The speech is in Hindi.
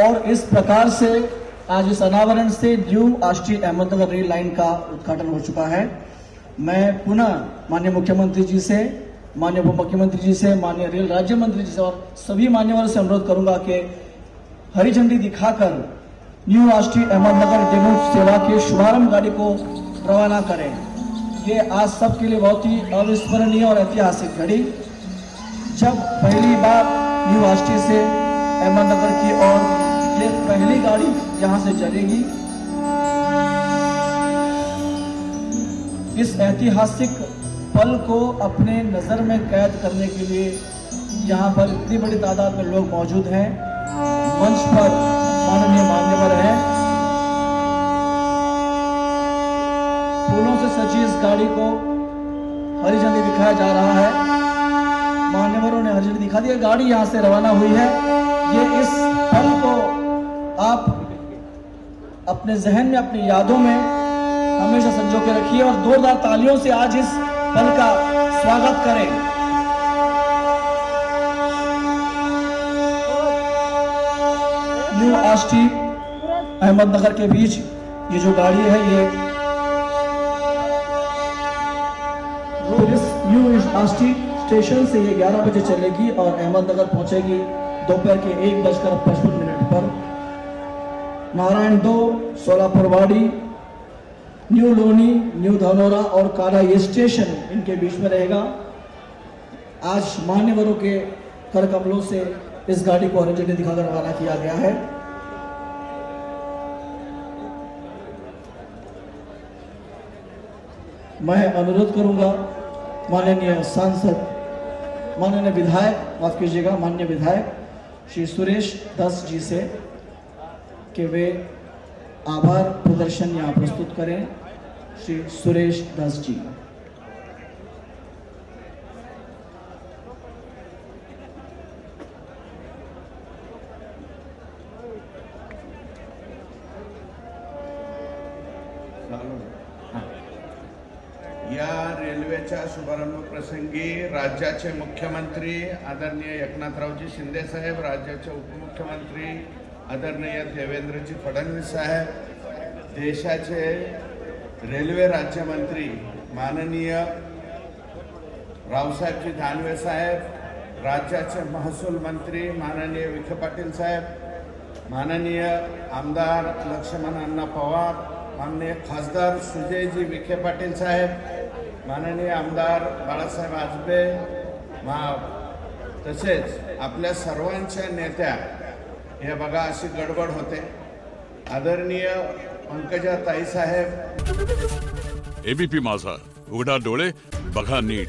और इस प्रकार से आज इस अनावरण से न्यू राष्ट्रीय अहमदनगर रेल लाइन का उद्घाटन हो चुका है। मैं पुनः माननीय मुख्यमंत्री जी से, माननीय उप मुख्यमंत्री जी से, माननीय रेल राज्य मंत्री जी से और सभी मान्यवरों से अनुरोध करूँगा कि हरी झंडी दिखाकर न्यू राष्ट्रीय अहमदनगर डेमू सेवा के शुभारंभ गाड़ी को रवाना करें। ये आज सबके लिए बहुत ही अविस्मरणीय और ऐतिहासिक घड़ी। जब पहली बार न्यू राष्ट्रीय से अहमदनगर की ओर ये पहली गाड़ी यहाँ से चलेगी। इस ऐतिहासिक पल को अपने नज़र में कैद करने के लिए यहाँ पर इतनी बड़ी तादाद में लोग मौजूद हैं। मंच पर माननीय मान्यवर हैं। फूलों से सजी इस गाड़ी को हरी झंडी दिखाया जा रहा है। मान्यवरों ने हरी झंडी दिखा दी गाड़ी यहाँ से रवाना हुई है। ये इस पल को आप अपने जहन में, अपनी यादों में हमेशा संजो के रखिए और जोरदार तालियों से आज इस पल का स्वागत करें। न्यू आष्टी, अहमदनगर के बीच ये जो गाड़ी है, ये न्यू आष्टी स्टेशन से ये 11 बजे चलेगी और अहमदनगर पहुंचेगी दोपहर के एक बजकर पचपन मिनट पर। नारायण दो सोलापुर वाड़ी न्यू लोनी न्यू धनौरा और काला ये स्टेशन इनके बीच में रहेगा। आज मान्यवरों के कर कमलों से इस गाड़ी को हरी दिखाकर रवाना किया गया है। मैं अनुरोध करूँगा माननीय सांसद, माननीय विधायक, माफ़ कीजिएगा, माननीय विधायक श्री सुरेश दस जी से कि वे आभार प्रदर्शन यहाँ प्रस्तुत करें श्री सुरेश दास जी या रेल्वेच्या शुभारंभ प्रसंगी राज्याचे मुख्यमंत्री आदरणीय एकनाथरावजी शिंदे साहेब राज्याचे उपमुख्यमंत्री आदरणीय देवेंद्रजी फडणवीस साहेब देशाचे रेल्वे राज्यमंत्री माननीय रावसाहेबजी दानवे साहेब राज्याचे महसूल मंत्री माननीय विखे पाटील साहेब माननीय आमदार लक्ष्मण अण्णा पवार माननीय खासदार सुजयजी विखे पाटील साहेब माननीय आमदार बाळासाहेब आजबे मा तसेच आपल्या सर्वांच्या नेत्या हे बघा, अशी गडबड होते. आदरणीय पंकजा ताई साहेब एबीपी माझा. उघडा डोळे, बघा नीट.